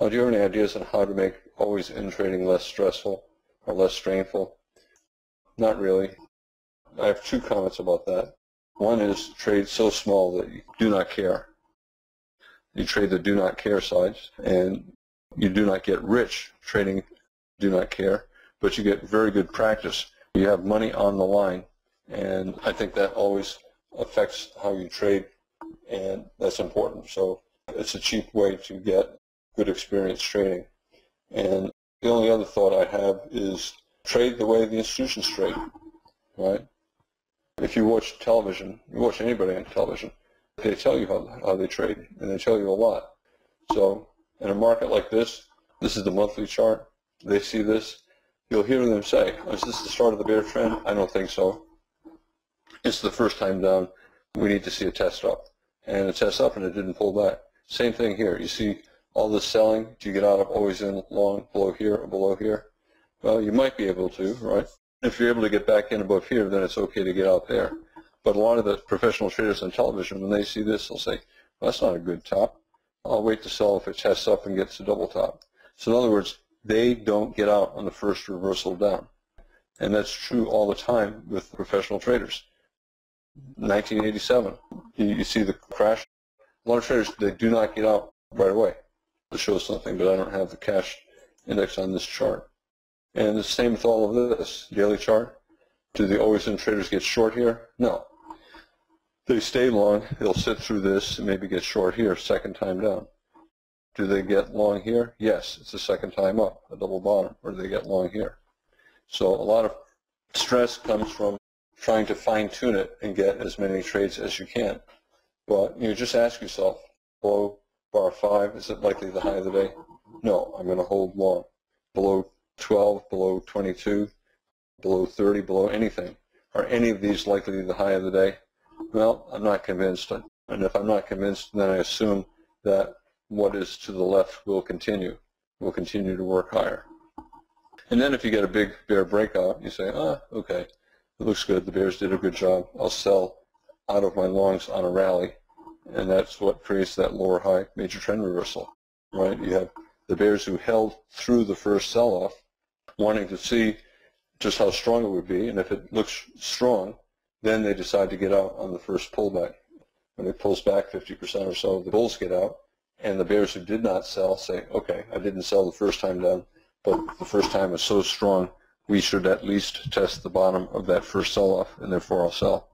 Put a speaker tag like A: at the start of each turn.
A: Uh, do you have any ideas on how to make always in trading less stressful or less strainful? Not really. I have two comments about that. One is trade so small that you do not care. You trade the do not care sides, and you do not get rich trading do not care, but you get very good practice. You have money on the line, and I think that always affects how you trade, and that's important. So it's a cheap way to get good experience trading. And the only other thought I have is trade the way the institutions trade, right? If you watch television, you watch anybody on television, they tell you how, how they trade, and they tell you a lot. So in a market like this, this is the monthly chart. They see this, you'll hear them say, oh, is this the start of the bear trend? I don't think so. It's the first time down. We need to see a test up. And a test up and it didn't pull back. Same thing here. You see all the selling. Do you get out of always in long below here or below here? Well, you might be able to, right? If you're able to get back in above here, then it's okay to get out there. But a lot of the professional traders on television, when they see this, they'll say, well, that's not a good top. I'll wait to sell if it tests up and gets a double top. So in other words, they don't get out on the first reversal down. And that's true all the time with professional traders. 1987, you, you see the crash. A lot of traders, they do not get out right away. It show something, but I don't have the cash index on this chart. And the same with all of this, daily chart. Do the always in traders get short here? No. They stay long, they'll sit through this and maybe get short here, second time down. Do they get long here? Yes, it's the second time up, a double bottom, or do they get long here? So a lot of stress comes from trying to fine-tune it and get as many trades as you can. But you just ask yourself, below bar 5, is it likely the high of the day? No, I'm going to hold long. Below 12, below 22, below 30, below anything. Are any of these likely the high of the day? Well, I'm not convinced. And if I'm not convinced, then I assume that what is to the left will continue, will continue to work higher. And then if you get a big bear breakout, you say, ah, okay, it looks good. The bears did a good job. I'll sell out of my longs on a rally. And that's what creates that lower high major trend reversal, right? You have the bears who held through the first sell-off wanting to see just how strong it would be. And if it looks strong, then they decide to get out on the first pullback. When it pulls back 50% or so, the bulls get out and the bears who did not sell say, okay, I didn't sell the first time down, but the first time was so strong, we should at least test the bottom of that first sell-off, and therefore I'll sell.